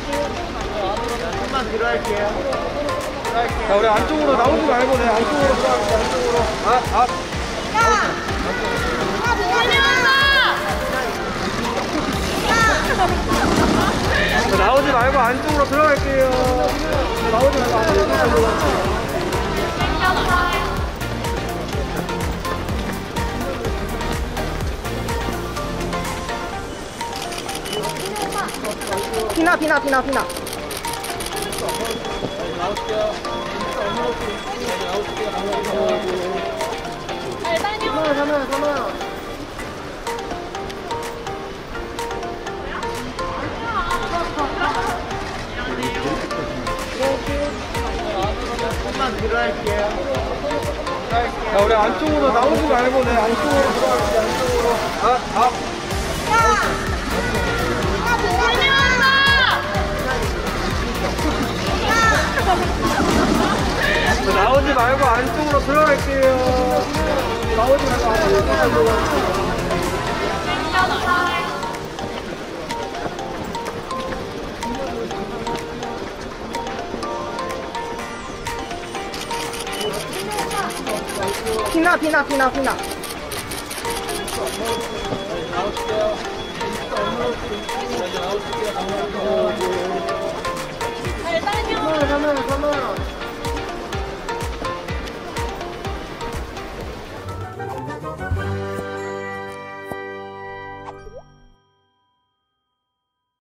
조금만 들어갈게요. 자, 우리 안쪽으로 나오지 말고, 네, 안쪽으로 들어갈게요, 안쪽으로. 아, 아. 자, 나오지 말고 안쪽으로 들어갈게요. 자, 나오지 말고 안쪽으로 들어갈게요. 피나 피나 피나 피나. 조금만 들어갈게요. 자, 우리 안쪽으로 나오지 말고, 네, 안쪽으로 들어갈게요, 안쪽으로. 아, 아. 말고 안쪽으로 들어갈게요. 나오지 말고 안쪽으로. 피나 피나 피나 피나 잠깐만, 잠깐만, 잠깐만.